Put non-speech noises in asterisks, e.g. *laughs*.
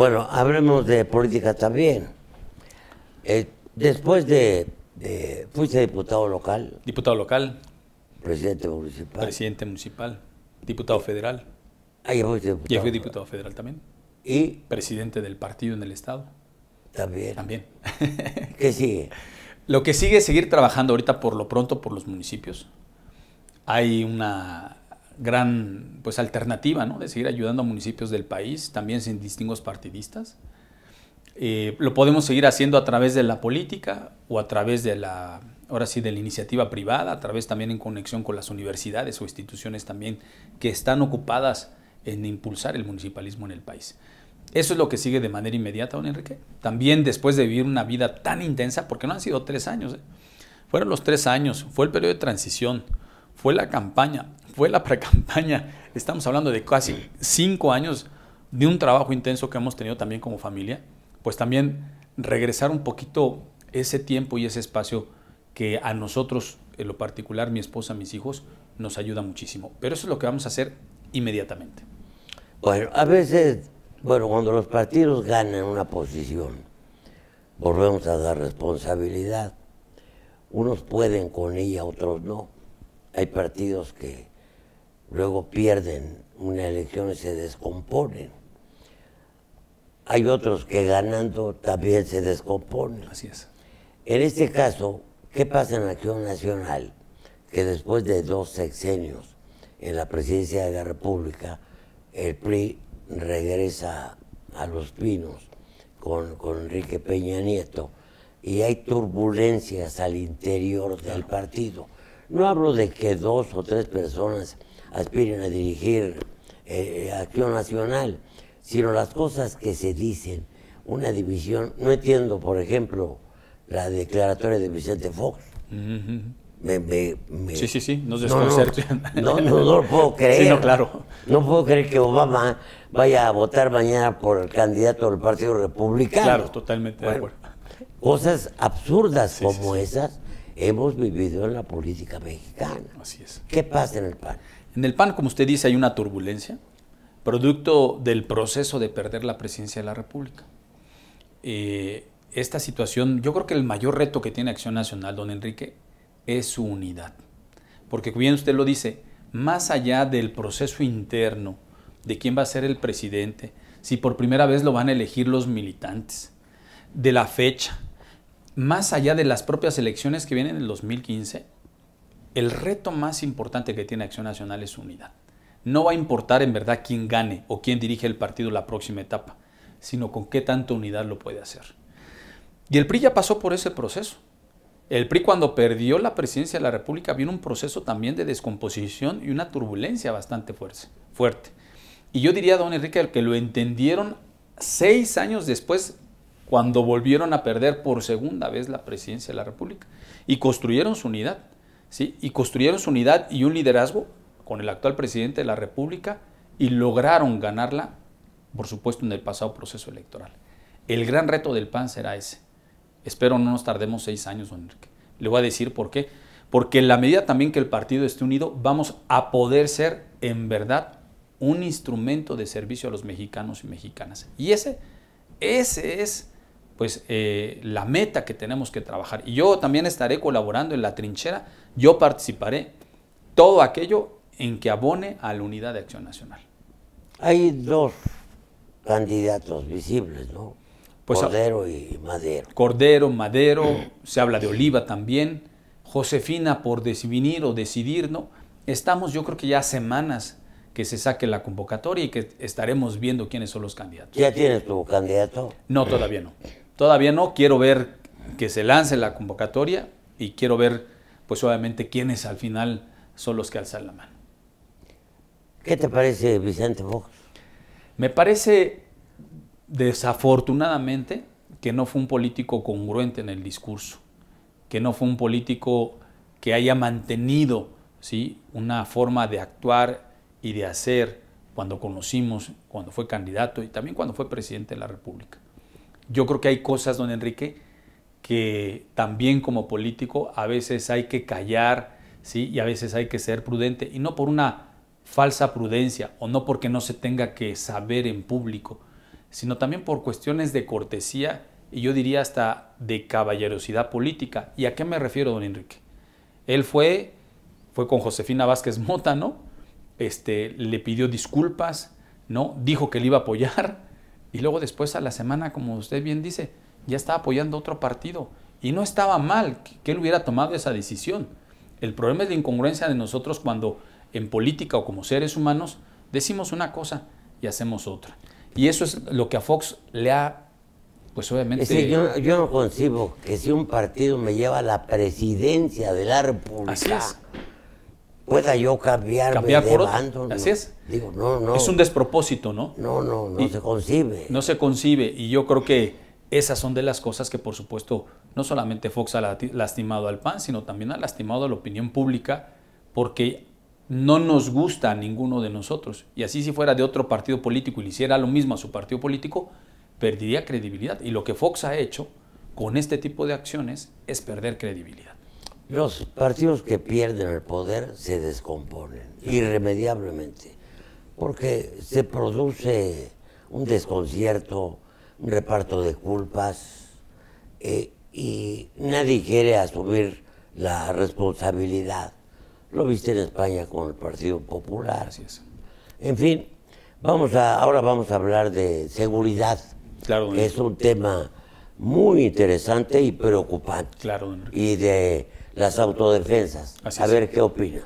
Bueno, hablemos de política también. Eh, después de, de- Fuiste diputado local, Diputado local, presidente municipal. presidente municipal, diputado federal. Ahí fuiste diputado. Ya fui diputado federal también. Y Presidente del partido en el estado. también. También. *laughs* ¿Qué sigue? Lo que sigue es seguir trabajando ahorita por lo pronto por los municipios. Hay una gran pues alternativa ¿no? de seguir ayudando a municipios del país, también sin distingos partidistas. Eh, lo podemos seguir haciendo a través de la política o a través de la, ahora sí, de la iniciativa privada, a través también en conexión con las universidades o instituciones también que están ocupadas en impulsar el municipalismo en el país. Eso es lo que sigue de manera inmediata, don Enrique. También después de vivir una vida tan intensa, porque no han sido tres años, ¿eh? fueron los tres años, fue el periodo de transición, fue la campaña, fue la *laughs* precampaña. Estamos hablando de casi cinco años de un trabajo intenso que hemos tenido también como familia, pues también regresar un poquito ese tiempo y ese espacio que a nosotros, en lo particular, mi esposa, mis hijos, nos ayuda muchísimo. Pero eso es lo que vamos a hacer inmediatamente. Bueno, a veces, bueno, cuando los partidos ganan una posición, volvemos a dar responsabilidad. Unos pueden con ella, otros no. Hay partidos que luego pierden una elección y se descomponen. Hay otros que ganando también se descomponen. Así es. En este caso, ¿qué pasa en Acción Nacional? Que después de dos sexenios en la presidencia de la República, el PRI regresa a Los Pinos con, con Enrique Peña Nieto y hay turbulencias al interior del partido. No hablo de que dos o tres personas aspiren a dirigir eh, Acción Nacional, sino las cosas que se dicen, una división. No entiendo, por ejemplo, la declaratoria de Vicente Fox. Me- me- me- Sí, sí, sí, nos No, no. No, no, no lo puedo creer. Sí, no, claro. No puedo creer que Obama vaya a votar mañana por el candidato del Partido Republicano. Claro, totalmente de acuerdo. Cosas absurdas Sí, como sí. esas hemos vivido en la política mexicana. Así es. ¿Qué pasa en el PAN? En el PAN, como usted dice, hay una turbulencia, producto del proceso de perder la presidencia de la República. Eh, esta situación, yo creo que el mayor reto que tiene Acción Nacional, don Enrique, es su unidad. Porque bien usted lo dice, más allá del proceso interno de quién va a ser el presidente, si por primera vez lo van a elegir los militantes, de la fecha, más allá de las propias elecciones que vienen en el 2015, el reto más importante que tiene Acción Nacional es unidad. No va a importar en verdad quién gane o quién dirige el partido la próxima etapa, sino con qué tanta unidad lo puede hacer. Y el PRI ya pasó por ese proceso. El PRI cuando perdió la presidencia de la República vino un proceso también de descomposición y una turbulencia bastante fuerte. Y yo diría, don Enrique, que lo entendieron seis años después, cuando volvieron a perder por segunda vez la presidencia de la República. Y construyeron su unidad. Y construyeron su unidad y un liderazgo con el actual presidente de la República y lograron ganarla, por supuesto, en el pasado proceso electoral. El gran reto del PAN será ese. Espero no nos tardemos seis años, don Enrique. Le voy a decir por qué. Porque en la medida también que el partido esté unido, vamos a poder ser en verdad un instrumento de servicio a los mexicanos y mexicanas. Y ese, ese es pues eh, la meta que tenemos que trabajar. Y yo también estaré colaborando en la trinchera, yo participaré todo aquello en que abone a la unidad de acción nacional. Hay dos candidatos visibles, ¿no? Pues, Cordero y Madero. Cordero, Madero, se habla de Oliva también, Josefina por definir o decidir, ¿no? Estamos yo creo que ya semanas que se saque la convocatoria y que estaremos viendo quiénes son los candidatos. ¿Ya tienes tu candidato? No, todavía no. Todavía no. Quiero ver que se lance la convocatoria y quiero ver, pues obviamente, quiénes al final son los que alzan la mano. ¿Qué te parece Vicente Fox? Me parece desafortunadamente que no fue un político congruente en el discurso, que no fue un político que haya mantenido ¿sí? una forma de actuar y de hacer cuando conocimos, cuando fue candidato y también cuando fue presidente de la República. Yo creo que hay cosas, don Enrique, que también como político a veces hay que callar, ¿sí? Y a veces hay que ser prudente, y no por una falsa prudencia o no porque no se tenga que saber en público, sino también por cuestiones de cortesía y yo diría hasta de caballerosidad política. ¿Y a qué me refiero, don Enrique? Él fue, fue con Josefina Vázquez Mota, ¿no? Este, le pidió disculpas, ¿no? Dijo que le iba a apoyar y luego después a la semana, como usted bien dice, ya estaba apoyando otro partido. Y no estaba mal que él hubiera tomado esa decisión. El problema es la incongruencia de nosotros cuando en política o como seres humanos decimos una cosa y hacemos otra. Y eso es lo que a Fox le ha, pues obviamente... yo, yo, no concibo que si un partido me lleva a la presidencia de la República, pueda yo cambiar, cambiar por bando. Así es. Digo, no, no. Es un despropósito, ¿no? No, no, no se concibe. No se concibe. Y yo creo que esas son de las cosas que, por supuesto, no solamente Fox ha lastimado al PAN, sino también ha lastimado a la opinión pública, porque no nos gusta a ninguno de nosotros. Y así si fuera de otro partido político y le hiciera lo mismo a su partido político, perdería credibilidad. Y lo que Fox ha hecho con este tipo de acciones es perder credibilidad. Los partidos que pierden el poder se descomponen irremediablemente, porque se produce un desconcierto, un reparto de culpas, eh, y nadie quiere asumir la responsabilidad. Lo viste en España con el Partido Popular. Así es. En fin, vamos a, ahora vamos a hablar de seguridad, claro, que es un tema muy interesante y preocupante. Claro, y de las autodefensas. a ver qué opina.